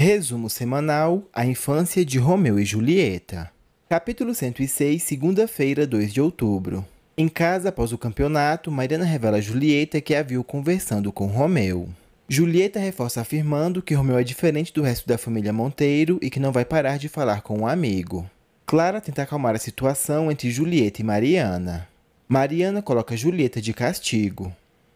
Resumo semanal: A infância de Romeu e Julieta. Capítulo 106, segunda-feira, 2 de outubro. Em casa, após o campeonato, Mariana revela a Julieta que a viu conversando com Romeu. Julieta reforça afirmando que Romeu é diferente do resto da família Monteiro e que não vai parar de falar com o um amigo. Clara tenta acalmar a situação entre Julieta e Mariana. Mariana coloca Julieta de castigo.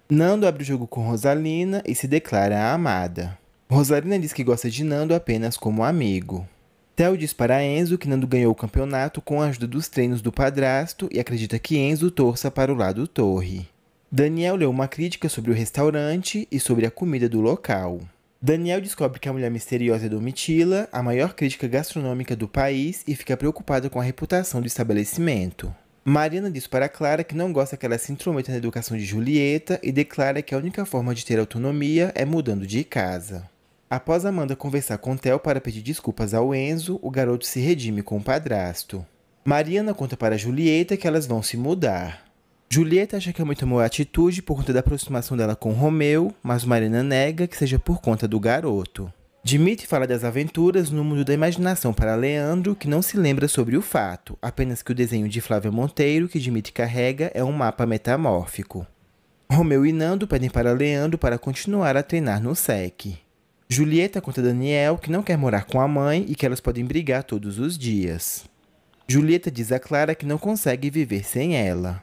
Nando abre o jogo com Rosalina e se declara amada. Rosalina diz que gosta de Nando apenas como amigo. Theo diz para Enzo que Nando ganhou o campeonato com a ajuda dos treinos do padrasto e acredita que Enzo torça para o lado torre. Daniel leu uma crítica sobre o restaurante e sobre a comida do local. Daniel descobre que a mulher misteriosa é Domitila, a maior crítica gastronômica do país, e fica preocupada com a reputação do estabelecimento. Marina diz para Clara que não gosta que ela se intrometa na educação de Julieta e declara que a única forma de ter autonomia é mudando de casa. Após Amanda conversar com Theo para pedir desculpas ao Enzo, o garoto se redime com o padrasto. Mariana conta para Julieta que elas vão se mudar. Julieta acha que é muito boa atitude por conta da aproximação dela com Romeu, mas Mariana nega que seja por conta do garoto. Dimitri fala das aventuras no mundo da imaginação para Leandro, que não se lembra sobre o fato, apenas que o desenho de Flávia Monteiro que Dimitri carrega é um mapa metamórfico. Romeu e Nando pedem para Leandro para continuar a treinar no SEC. Julieta conta Daniel que não quer morar com a mãe e que elas podem brigar todos os dias. Julieta diz a Clara que não consegue viver sem ela.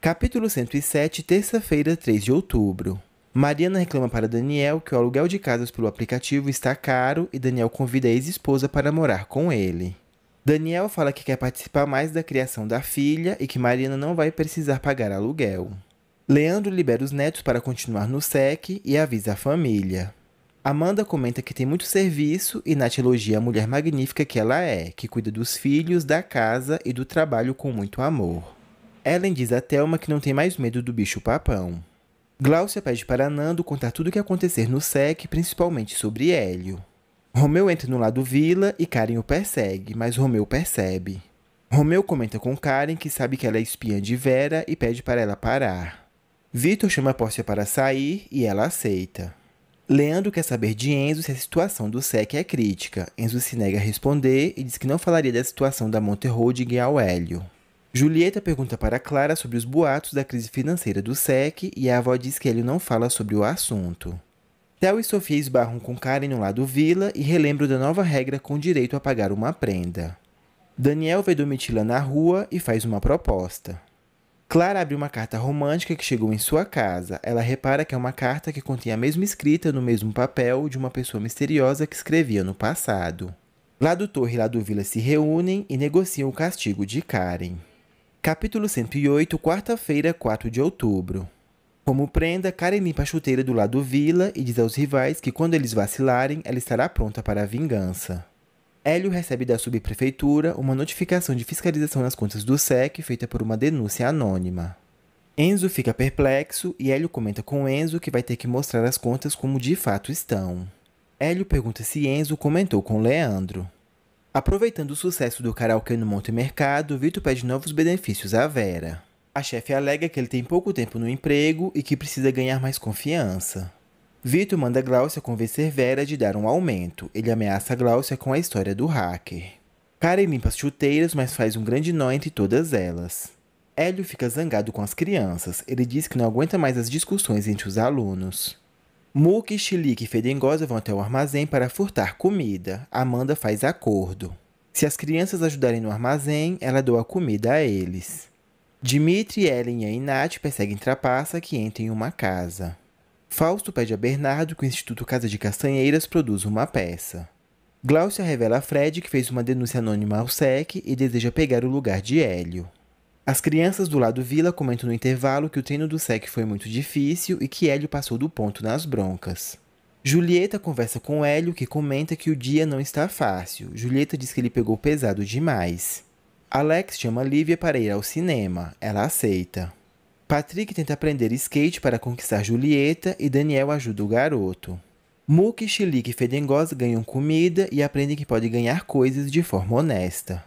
Capítulo 107, terça-feira, 3 de outubro. Mariana reclama para Daniel que o aluguel de casas pelo aplicativo está caro e Daniel convida a ex-esposa para morar com ele. Daniel fala que quer participar mais da criação da filha e que Mariana não vai precisar pagar aluguel. Leandro libera os netos para continuar no SEC e avisa a família. Amanda comenta que tem muito serviço e Nath elogia a mulher magnífica que ela é, que cuida dos filhos, da casa e do trabalho com muito amor. Ellen diz a Thelma que não tem mais medo do bicho papão. Glaucia pede para Nando contar tudo o que acontecer no SEC, principalmente sobre Hélio. Romeu entra no lado Vila e Karen o persegue, mas Romeu percebe. Romeu comenta com Karen que sabe que ela é espiã de Vera e pede para ela parar. Vitor chama Pórcia para sair e ela aceita. Leandro quer saber de Enzo se a situação do SEC é crítica. Enzo se nega a responder e diz que não falaria da situação da Monte Holding ao Hélio. Julieta pergunta para Clara sobre os boatos da crise financeira do SEC e a avó diz que ele não fala sobre o assunto. Theo e Sofia esbarram com Karen no lado Vila e relembram da nova regra com direito a pagar uma prenda. Daniel vê Domitila na rua e faz uma proposta. Clara abre uma carta romântica que chegou em sua casa. Ela repara que é uma carta que contém a mesma escrita no mesmo papel de uma pessoa misteriosa que escrevia no passado. Lado Torre e Lado Vila se reúnem e negociam o castigo de Karen. Capítulo 108, quarta-feira, 4 de outubro. Como prenda, Karen limpa a chuteira do lado Vila e diz aos rivais que quando eles vacilarem, ela estará pronta para a vingança. Hélio recebe da subprefeitura uma notificação de fiscalização nas contas do SEC feita por uma denúncia anônima. Enzo fica perplexo e Hélio comenta com Enzo que vai ter que mostrar as contas como de fato estão. Hélio pergunta se Enzo comentou com Leandro. Aproveitando o sucesso do karaokê no Monte Mercado, Vitor pede novos benefícios à Vera. A chefe alega que ele tem pouco tempo no emprego e que precisa ganhar mais confiança. Vitor manda Glaucia convencer Vera de dar um aumento. Ele ameaça Glaucia com a história do hacker. Karen limpa as chuteiras, mas faz um grande nó entre todas elas. Hélio fica zangado com as crianças. Ele diz que não aguenta mais as discussões entre os alunos. Muki, Chilique e Fedengosa vão até o armazém para furtar comida. Amanda faz acordo. Se as crianças ajudarem no armazém, ela doa comida a eles. Dimitri, Ellen e Nath perseguem Trapaça que entra em uma casa. Fausto pede a Bernardo que o Instituto Casa de Castanheiras produza uma peça. Glaucia revela a Fred que fez uma denúncia anônima ao SEC e deseja pegar o lugar de Hélio. As crianças do lado Vila comentam no intervalo que o treino do SEC foi muito difícil e que Hélio passou do ponto nas broncas. Julieta conversa com Hélio, que comenta que o dia não está fácil. Julieta diz que ele pegou pesado demais. Alex chama Lívia para ir ao cinema. Ela aceita. Patrick tenta aprender skate para conquistar Julieta e Daniel ajuda o garoto. Muki, Chilique e Fedengoz ganham comida e aprendem que podem ganhar coisas de forma honesta.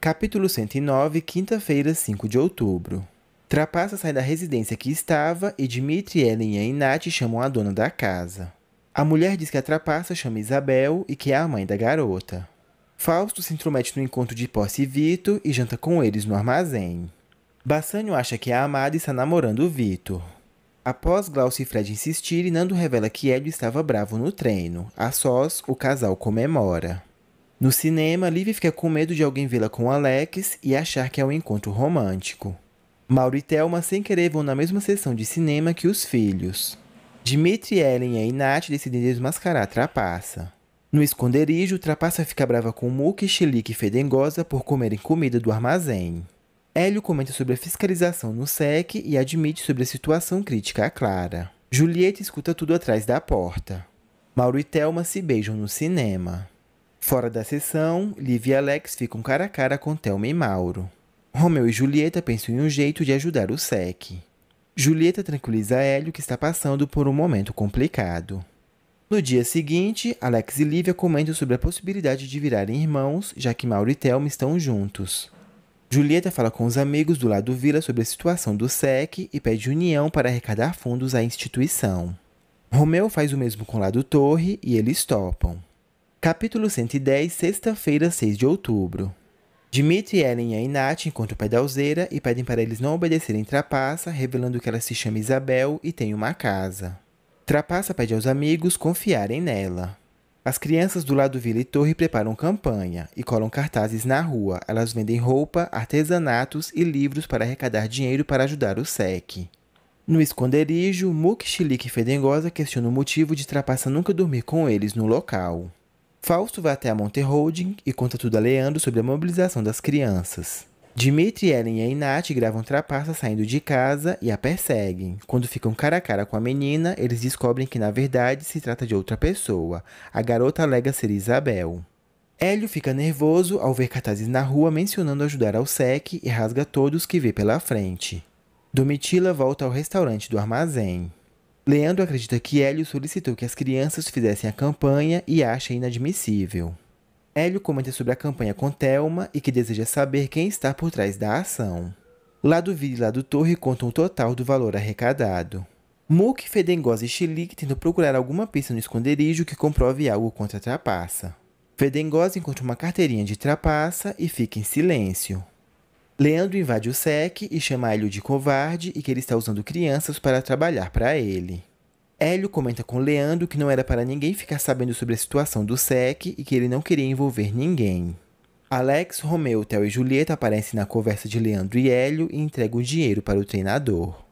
Capítulo 109, quinta-feira, 5 de outubro. Trapaça sai da residência que estava e Dmitri, Ellen e Nath chamam a dona da casa. A mulher diz que a trapaça chama Isabel e que é a mãe da garota. Fausto se intromete no encontro de Posse e Vitor e janta com eles no armazém. Bassânio acha que a amada está namorando o Vitor. Após Glaucio e Fred insistirem, Nando revela que Hélio estava bravo no treino. A sós, o casal comemora. No cinema, Livy fica com medo de alguém vê-la com Alex e achar que é um encontro romântico. Mauro e Thelma sem querer vão na mesma sessão de cinema que os filhos. Dimitri, Ellen e Nath decidem desmascarar a Trapaça. No esconderijo, Trapaça fica brava com Muki, Chilique e Fedengosa por comerem comida do armazém. Hélio comenta sobre a fiscalização no SEC e admite sobre a situação crítica a Clara. Julieta escuta tudo atrás da porta. Mauro e Thelma se beijam no cinema. Fora da sessão, Liv e Alex ficam cara a cara com Thelma e Mauro. Romeu e Julieta pensam em um jeito de ajudar o SEC. Julieta tranquiliza Hélio que está passando por um momento complicado. No dia seguinte, Alex e Lívia comentam sobre a possibilidade de virarem irmãos, já que Mauro e Thelma estão juntos. Julieta fala com os amigos do lado Vila sobre a situação do SEC e pede união para arrecadar fundos à instituição. Romeu faz o mesmo com o lado Torre e eles topam. Capítulo 110, sexta-feira, 6 de outubro. Dimitri, Ellen e a Inat encontram pedalzeira e pedem para eles não obedecerem Trapaça, revelando que ela se chama Isabel e tem uma casa. Trapaça pede aos amigos confiarem nela. As crianças do lado Vila e Torre preparam campanha e colam cartazes na rua. Elas vendem roupa, artesanatos e livros para arrecadar dinheiro para ajudar o SEC. No esconderijo, Muk, Chilique e Fedengosa questionam o motivo de Trapaça nunca dormir com eles no local. Fausto vai até a Monte Holding e conta tudo a Leandro sobre a mobilização das crianças. Dimitri, Ellen e a Inat gravam Trapaça saindo de casa e a perseguem. Quando ficam cara a cara com a menina, eles descobrem que na verdade se trata de outra pessoa. A garota alega ser Isabel. Hélio fica nervoso ao ver cartazes na rua mencionando ajudar ao SEC e rasga todos que vê pela frente. Domitila volta ao restaurante do armazém. Leandro acredita que Hélio solicitou que as crianças fizessem a campanha e acha inadmissível. Hélio comenta sobre a campanha com Thelma e que deseja saber quem está por trás da ação. Lado Vila e Lado Torre contam o total do valor arrecadado. Mook, Fedengosa e Chilique tentam procurar alguma pista no esconderijo que comprove algo contra a trapaça. Fedengosa encontra uma carteirinha de trapaça e fica em silêncio. Leandro invade o SEC e chama Hélio de covarde e que ele está usando crianças para trabalhar para ele. Hélio comenta com Leandro que não era para ninguém ficar sabendo sobre a situação do SEC e que ele não queria envolver ninguém. Alex, Romeu, Theo e Julieta aparecem na conversa de Leandro e Hélio e entregam o dinheiro para o treinador.